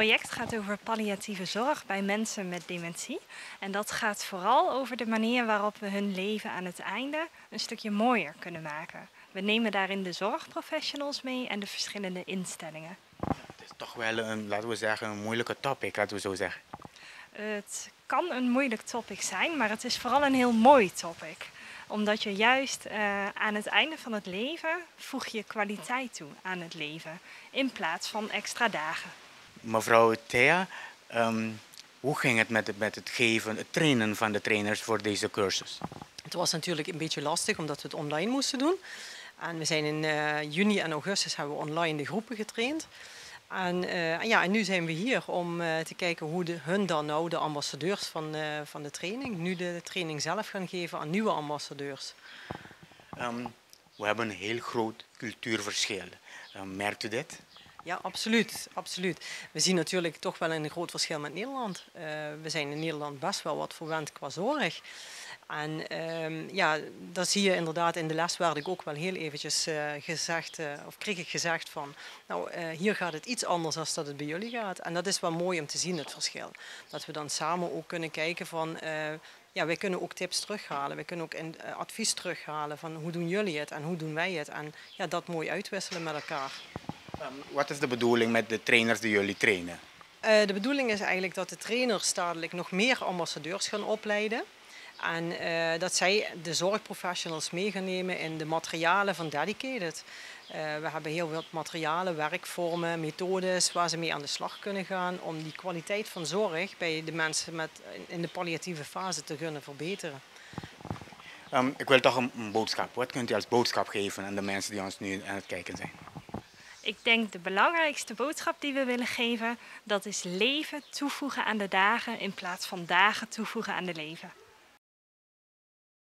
project gaat over palliatieve zorg bij mensen met dementie. En dat gaat vooral over de manier waarop we hun leven aan het einde een stukje mooier kunnen maken. We nemen daarin de zorgprofessionals mee en de verschillende instellingen. Het is toch wel een, laten we zeggen, een moeilijke topic, laten we zo zeggen. Het kan een moeilijk topic zijn, maar het is vooral een heel mooi topic. Omdat je juist uh, aan het einde van het leven voeg je kwaliteit toe aan het leven. In plaats van extra dagen. Mevrouw Thea, um, hoe ging het met het, met het geven, het trainen van de trainers voor deze cursus? Het was natuurlijk een beetje lastig omdat we het online moesten doen. En we zijn in uh, juni en augustus hebben we online de groepen getraind. En, uh, ja, en nu zijn we hier om uh, te kijken hoe de, hun dan nou, de ambassadeurs van, van de training, nu de training zelf gaan geven aan nieuwe ambassadeurs. Um, we hebben een heel groot cultuurverschil. Um, merkt u dit? Ja, absoluut, absoluut. We zien natuurlijk toch wel een groot verschil met Nederland. we zijn in Nederland best wel wat verwend qua zorg. En um, ja, dat zie je inderdaad in de les werd ik ook wel heel eventjes uh, gezegd, uh, of kreeg ik gezegd van, nou hier gaat het iets anders dan dat het bij jullie gaat. En dat is wel mooi om te zien, het verschil. Dat we dan samen ook kunnen kijken van, ja, wij kunnen ook tips terughalen. We kunnen ook in, advies terughalen van hoe doen jullie het en hoe doen wij het. En ja, dat mooi uitwisselen met elkaar. Um, wat is de bedoeling met de trainers die jullie trainen? de bedoeling is eigenlijk dat de trainers dadelijk nog meer ambassadeurs gaan opleiden. En uh, dat zij de zorgprofessionals mee gaan nemen in de materialen van Dedicated. Uh, we hebben heel veel materialen, werkvormen, methodes waar ze mee aan de slag kunnen gaan om die kwaliteit van zorg bij de mensen met, in de palliatieve fase te kunnen verbeteren. Um, ik wil toch een, een, boodschap. Wat kunt u als boodschap geven aan de mensen die ons nu aan het kijken zijn? Ik denk de belangrijkste boodschap die we willen geven, dat is leven toevoegen aan de dagen in plaats van dagen toevoegen aan de leven.